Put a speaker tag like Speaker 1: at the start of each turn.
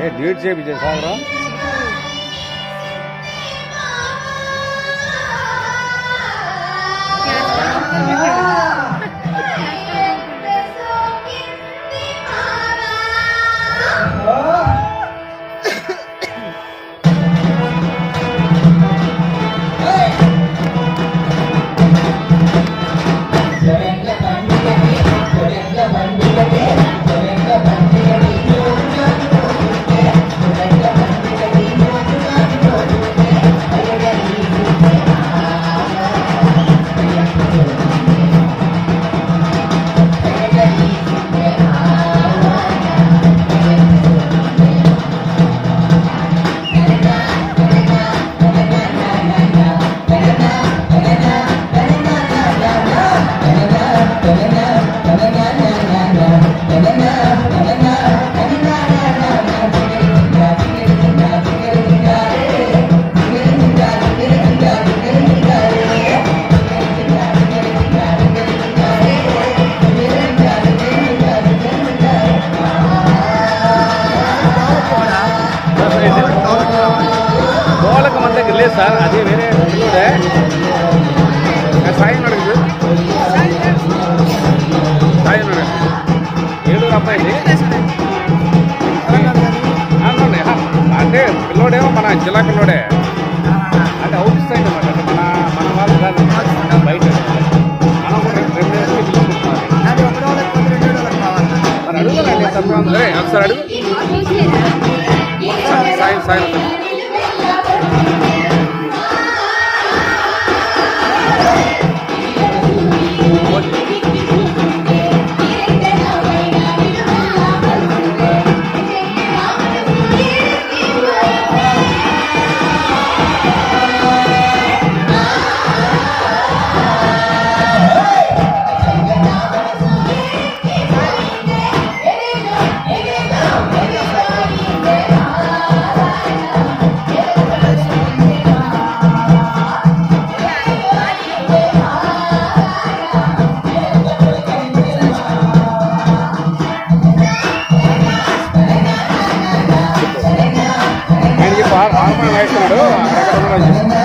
Speaker 1: 예, 늘 제비 제 사라. 안녕하세요. Sir అది వేరే పిల్లోడే ఆ సాయి ఉన్నాడు ఇది సాయి ఉన్నాడు. ఏలూరు అబ్బాయి అవునండి అంటే పిల్లోడేమో మన జిల్లా పిల్లోడే. అంటే అవుట్ సైడ్ అన్నమాట. అంటే మన మన వాళ్ళు కాదు. బయట. మనం కూడా రెండు రెండు వేసుకుని పిలుచుకుంటున్నాం మరి ఒకసారి అడుగు. silent. Obrigado.